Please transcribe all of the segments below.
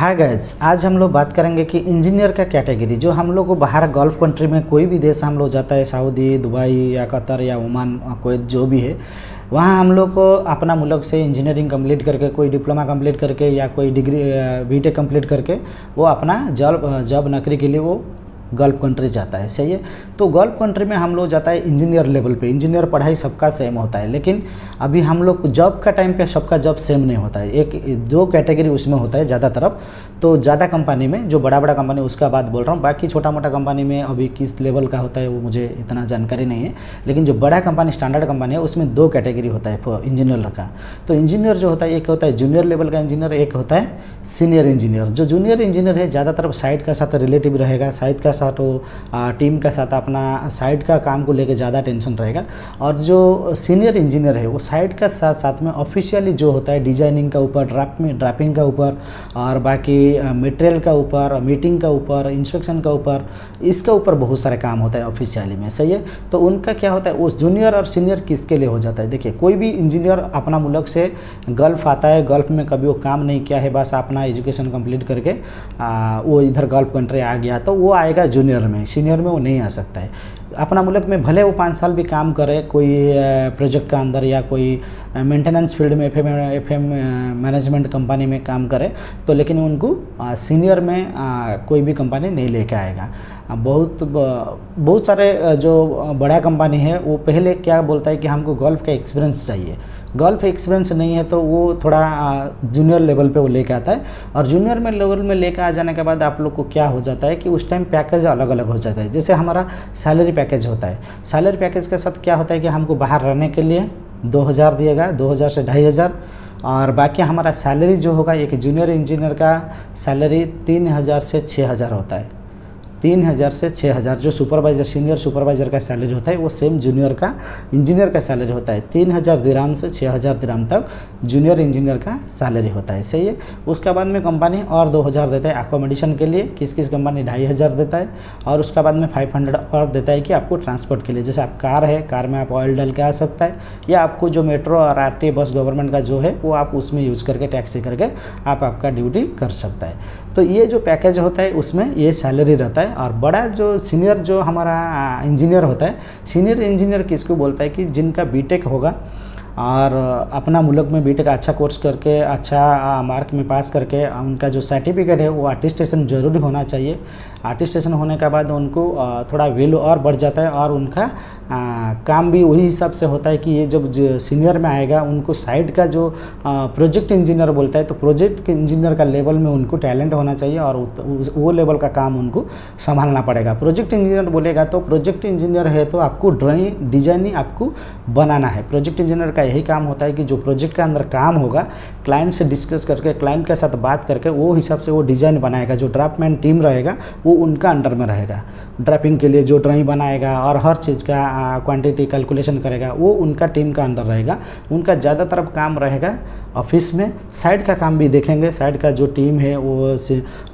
हाँ गैज आज हम लोग बात करेंगे कि इंजीनियर का कैटेगरी जो हम लोग को बाहर गल्फ कंट्री में कोई भी देश हम लोग जाता है सऊदी दुबई या कतर या ओमान कोवैत जो भी है, वहाँ हम लोग को अपना मुल्क से इंजीनियरिंग कंप्लीट करके, कोई डिप्लोमा कंप्लीट करके या कोई डिग्री बीटेक कंप्लीट करके, वो अपना जॉब जॉब नौकरी के लिए वो गल्फ कंट्री जाता है, सही है? तो गल्फ कंट्री में हम लोग जाता है इंजीनियर लेवल पे। इंजीनियर पढ़ाई सबका सेम होता है, लेकिन अभी हम लोग जॉब का टाइम पे सबका जॉब सेम नहीं होता है। एक, दो कैटेगरी उसमें होता है ज़्यादा तरफ़ तो ज़्यादा कंपनी में, जो बड़ा बड़ा कंपनी उसका बात बोल रहा हूँ। बाकी छोटा मोटा कंपनी में अभी किस लेवल का होता है, वो मुझे इतना जानकारी नहीं है। लेकिन जो बड़ा कंपनी स्टैंडर्ड कंपनी है, उसमें दो कैटेगरी होता है इंजीनियर का। तो इंजीनियर जो होता है, एक होता है जूनियर लेवल का इंजीनियर एक होता है सीनियर इंजीनियर जो जूनियर इंजीनियर है ज़्यादातर साइड का साथ रिलेटिव रहेगा साइड का साथ वो टीम का साथ अपना साइड का काम को लेकर ज़्यादा टेंशन रहेगा। और जो सीनियर इंजीनियर है वो साइड का साथ साथ में ऑफिशियली जो होता है डिज़ाइनिंग का ऊपर ड्राफ्ट में ड्राफ्टिंग का ऊपर और बाकी मटेरियल का ऊपर मीटिंग का ऊपर इंस्पेक्शन का ऊपर इसका ऊपर बहुत सारे काम होता है ऑफिशियली में सही है? तो उनका क्या होता है उस जूनियर और सीनियर किसके लिए हो जाता है? देखिए कोई भी इंजीनियर अपना मुल्क से गल्फ आता है गल्फ में कभी वो काम नहीं किया है बस अपना एजुकेशन कंप्लीट करके आ, वो इधर गल्फ कंट्री आ गया तो वो आएगा जूनियर में, सीनियर में वो नहीं आ सकता है। अपना मुल्क में भले वो पाँच साल भी काम करे, कोई प्रोजेक्ट का अंदर या कोई मेंटेनेंस फ़ील्ड में F M F M management company में काम करे तो लेकिन उनको सीनियर में कोई भी कंपनी नहीं लेके आएगा। बहुत बहुत सारे जो बड़ा कंपनी है, वो पहले क्या बोलता है कि हमको गोल्फ का एक्सपीरियंस चाहिए। गल्फ एक्सपीरियंस नहीं है तो वो थोड़ा जूनियर लेवल पे वो लेके आता है। और जूनियर में लेवल में लेकर आ जाने के बाद आप लोग को क्या हो जाता है कि उस टाइम पैकेज अलग अलग हो जाता है। जैसे हमारा सैलरी पैकेज होता है। सैलरी पैकेज के साथ क्या होता है कि हमको बाहर रहने के लिए दो हज़ार दिएगा, दो हज़ार से ढाई हज़ार। और बाकी हमारा सैलरी जो होगा, एक जूनियर इंजीनियर का सैलरी तीन हज़ार से छः हज़ार होता है। तीन हज़ार से छः हज़ार जो सुपरवाइज़र, सीनियर सुपरवाइज़र का सैलरी होता है, वो सेम जूनियर का इंजीनियर का सैलरी होता है। तीन हज़ार दिराम से छः हज़ार दिराम तक जूनियर इंजीनियर का सैलरी होता है। सही है? उसके बाद में कंपनी और दो हज़ार देता है अकोमोडेशन के लिए किस किस कंपनी ढाई हज़ार देता है, और उसके बाद में फाइव हंड्रेड और देता है कि आपको ट्रांसपोर्ट के लिए, जैसे आप कार है कार में आप ऑयल डाल के आ सकता है, या आपको जो मेट्रो और आर बस गवर्नमेंट का जो है, वो आप उसमें यूज़ करके टैक्सी करके आप आपका ड्यूटी कर सकता है। तो ये जो पैकेज होता है, उसमें ये सैलरी रहता है। और बड़ा जो सीनियर जो हमारा इंजीनियर होता है सीनियर इंजीनियर किसको बोलता है कि जिनका बीटेक होगा और अपना मुल्क में बीटेक अच्छा कोर्स करके अच्छा मार्क में पास करके, उनका जो सर्टिफिकेट है वो अटेस्टेशन ज़रूरी होना चाहिए। अटेस्टेशन होने के बाद उनको थोड़ा वैल्यू और बढ़ जाता है और उनका काम भी वही हिसाब से होता है कि ये जब सीनियर में आएगा, उनको साइड का जो प्रोजेक्ट इंजीनियर बोलता है तो प्रोजेक्ट इंजीनियर का लेवल में उनको टैलेंट होना चाहिए और वो लेवल का काम उनको संभालना पड़ेगा। प्रोजेक्ट इंजीनियर बोलेगा तो प्रोजेक्ट इंजीनियर है तो आपको ड्राइंग डिज़ाइनिंग आपको बनाना है। प्रोजेक्ट इंजीनियर का यही काम होता है कि जो प्रोजेक्ट के अंदर काम होगा क्लाइंट से डिस्कस करके क्लाइंट के साथ बात करके, वो हिसाब से वो डिज़ाइन बनाएगा, जो ड्राफ्टमैन टीम रहेगा वो उनका अंडर में रहेगा। ड्राइपिंग के लिए जो ड्राइंग बनाएगा और हर चीज़ का क्वांटिटी कैलकुलेशन करेगा, वो उनका टीम का अंडर रहेगा। उनका ज़्यादातर काम रहेगा ऑफ़िस में। साइड का काम भी देखेंगे। साइड का जो टीम है, वो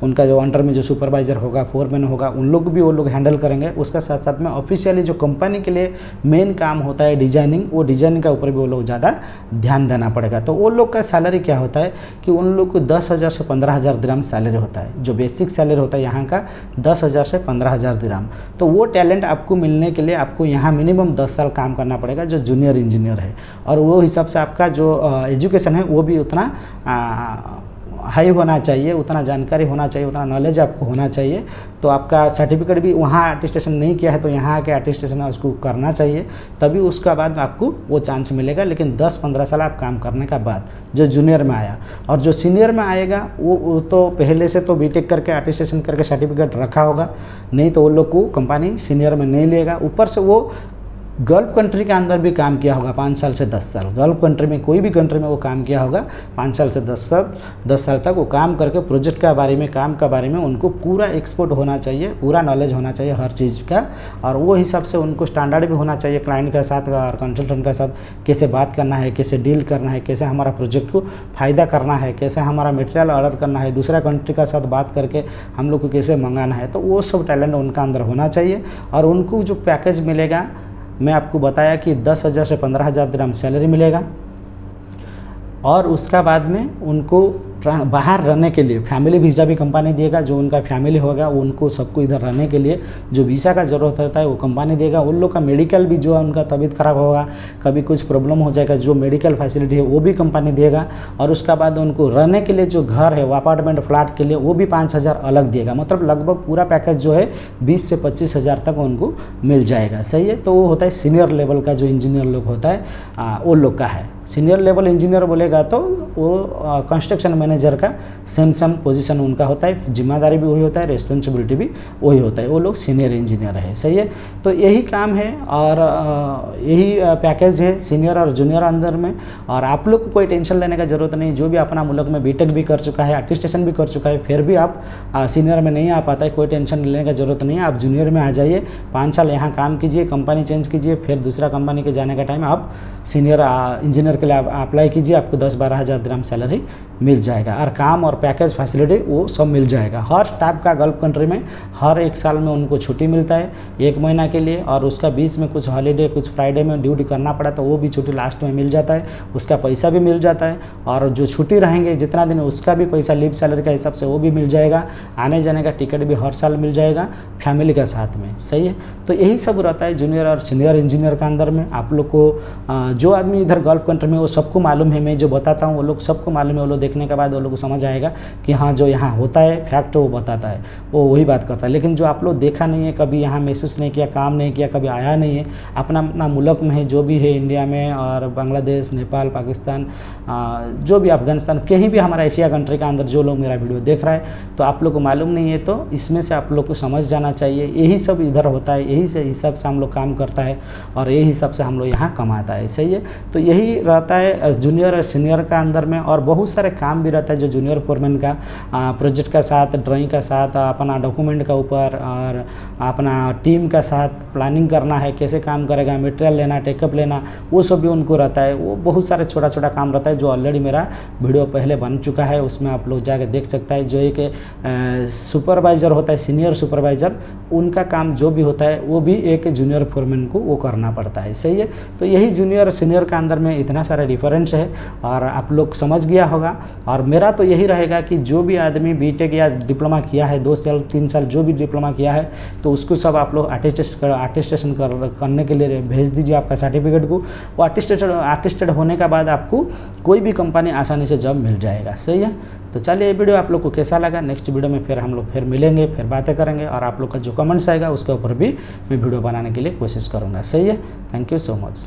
उनका जो अंडर में जो सुपरवाइज़र होगा, फोरमैन होगा, उन लोग भी वो लोग हैंडल करेंगे। उसका साथ साथ में ऑफिशियली जो कंपनी के लिए मेन काम होता है डिज़ाइनिंग, वो डिज़ाइनिंग का ऊपर भी वो लोग ज़्यादा ध्यान देना पड़ेगा। तो वो लोग का सैलरी क्या होता है कि उन लोग को दस हज़ार से पंद्रह हज़ार दिराम सैलरी होता है। जो बेसिक सैलरी होता है यहाँ का, दस हज़ार से पंद्रह हज़ार दिराम। तो वो टैलेंट आपको मिलने के लिए आपको यहाँ मिनिमम दस साल काम करना पड़ेगा, जो जूनियर इंजीनियर है। और वो हिसाब से आपका जो एजुकेशन है वो भी उतना हाई होना चाहिए उतना जानकारी होना चाहिए उतना नॉलेज आपको होना चाहिए। तो आपका सर्टिफिकेट भी वहाँ अटेस्टेशन नहीं किया है तो यहाँ आके अटेस्टेशन उसको करना चाहिए। तभी उसका बाद आपको वो चांस मिलेगा लेकिन 10-15 साल आप काम करने का बाद जो जूनियर में आया। और जो सीनियर में आएगा वो, वो तो पहले से तो बीटेक करके अटेस्टेशन करके सर्टिफिकेट रखा होगा नहीं तो वो लोग को कंपनी सीनियर में नहीं लेगा। ऊपर से वो गल्फ कंट्री के अंदर भी काम किया होगा, पाँच साल से दस साल। गल्फ कंट्री में, कोई भी कंट्री में वो काम किया होगा, पाँच साल से दस साल दस साल तक वो काम करके प्रोजेक्ट के बारे में, काम के बारे में उनको पूरा एक्सपोर्ट होना चाहिए, पूरा नॉलेज होना चाहिए हर चीज़ का। और वो हिसाब से उनको स्टैंडर्ड भी होना चाहिए क्लाइंट के साथ और कंसल्टेंट के साथ, कैसे बात करना है, कैसे डील करना है, कैसे हमारा प्रोजेक्ट को फ़ायदा करना है, कैसे हमारा मटेरियल ऑर्डर करना है, दूसरा कंट्री के साथ बात करके हम लोग को कैसे मंगाना है। तो वो सब टैलेंट उनका अंदर होना चाहिए और उनको जो पैकेज मिलेगा मैं आपको बताया कि दस हज़ार से पंद्रह हज़ार दिराम सैलरी मिलेगा। और उसका बाद में उनको बाहर रहने के लिए फैमिली वीज़ा भी कंपनी देगा, जो उनका फैमिली होगा, उनको सबको इधर रहने के लिए जो वीज़ा का ज़रूरत होता है, वो कंपनी देगा। उन लोग का मेडिकल भी जो है, उनका तबीयत खराब होगा, कभी कुछ प्रॉब्लम हो जाएगा, जो मेडिकल फैसिलिटी है, वो भी कंपनी देगा। और उसका बाद उनको रहने के लिए जो घर है, वो अपार्टमेंट फ्लैट के लिए, वो भी पाँच हज़ार अलग देगा। मतलब लगभग पूरा पैकेज जो है, बीस से पच्चीस हज़ार तक उनको मिल जाएगा। सही है? तो वो होता है सीनियर लेवल का जो इंजीनियर लोग होता है वो लोग का है। सीनियर लेवल इंजीनियर बोलेगा तो वो कंस्ट्रक्शन मैनेजर का सेम सेम पोजीशन उनका होता है, ज़िम्मेदारी भी वही होता है रिस्पॉन्सिबिलिटी भी वही होता है। वो लोग सीनियर इंजीनियर है, सही है? तो यही काम है और यही पैकेज है सीनियर और जूनियर अंदर में। और आप लोग को कोई टेंशन लेने का ज़रूरत नहीं, जो भी अपना मुल्क में बीटेक भी कर चुका है अटिस्टेशन भी कर चुका है, फिर भी आप सीनियर में नहीं आ पाता है कोई टेंशन लेने का ज़रूरत नहीं है। आप जूनियर में आ जाइए, पाँच साल यहाँ काम कीजिए कंपनी चेंज कीजिए, फिर दूसरा कंपनी के जाने का टाइम आप सीनियर इंजीनियर के लिए आप अप्लाई कीजिए, आपको दस बारह हज़ार ग्राम सैलरी मिल जाएगा। और काम और पैकेज फैसिलिटी वो सब मिल जाएगा। हर टाइप का गल्फ कंट्री में हर एक साल में उनको छुट्टी मिलता है, एक महीना के लिए। और उसका बीच में कुछ हॉलीडे कुछ फ्राइडे में ड्यूटी करना पड़ा तो वो भी छुट्टी लास्ट में मिल जाता है। उसका पैसा भी मिल जाता है। और जो छुट्टी रहेंगे, जितना दिन उसका भी पैसा लीव सैलरी का हिसाब से वो भी मिल जाएगा। आने जाने का टिकट भी हर साल मिल जाएगा फैमिली का साथ में। सही है? तो यही सब रहता है जूनियर और सीनियर इंजीनियर का अंदर में। आप लोग को जो आदमी इधर गल्फ कंट्री में वो सबको मालूम है, मैं जो बताता हूँ, वो लोग सबको मालूम है, वो लोग देखने के बाद वो लोग को समझ आएगा कि हाँ जो यहाँ होता है फैक्ट वो बताता है, वो वही बात करता है। लेकिन जो आप लोग देखा नहीं है, कभी यहाँ महसूस नहीं किया, काम नहीं किया, कभी आया नहीं है, अपना अपना मुल्क में जो भी है इंडिया में और बांग्लादेश, नेपाल, पाकिस्तान जो भी अफ़गानिस्तान, कहीं भी हमारा एशिया कंट्री का अंदर जो लोग मेरा वीडियो देख रहा है तो आप लोग को मालूम नहीं है तो इसमें से आप लोग को समझ जाना चाहिए। यही सब इधर होता है, यही से हिसाब से हम लोग काम करता है और यही हिसाब से हम लोग यहाँ कमाता है, सही है? तो यही रहता है जूनियर और सीनियर का अंदर में और बहुत सारे काम भी रहता है जो जूनियर फोरमैन का प्रोजेक्ट का साथ ड्राइंग का साथ अपना डॉक्यूमेंट का ऊपर और अपना टीम का साथ प्लानिंग करना है, कैसे काम करेगा मटेरियल लेना टेकअप लेना, वो सब भी उनको रहता है। वो बहुत सारे छोटा छोटा काम रहता है जो ऑलरेडी मेरा वीडियो पहले बन चुका है, उसमें आप लोग जाके देख सकता है। जो एक सुपरवाइज़र होता है सीनियर सुपरवाइज़र उनका काम जो भी होता है, वो भी एक जूनियर फोरमैन को वो करना पड़ता है। सही है? तो यही जूनियर सीनियर का अंदर में इतना सारा डिफरेंस है और आप लोग समझ गया होगा। और मेरा तो यही रहेगा कि जो भी आदमी बीटेक या डिप्लोमा किया है, दो साल, तीन साल जो भी डिप्लोमा किया है तो उसको सब आप लोग अटेस्ट कर अटेस्टेशन कर, करने के लिए भेज दीजिए आपका सर्टिफिकेट को। वो अटेस्टेड अटेस्टेड होने के बाद आपको कोई भी कंपनी आसानी से जॉब मिल जाएगा। सही है? तो चलिए, ये वीडियो आप लोग को कैसा लगा? नेक्स्ट वीडियो में फिर हम लोग फिर मिलेंगे, फिर बातें करेंगे और आप लोग का जो कमेंट्स आएगा, उसके ऊपर भी मैं वीडियो बनाने के लिए कोशिश करूँगा। सही है? Thank you so much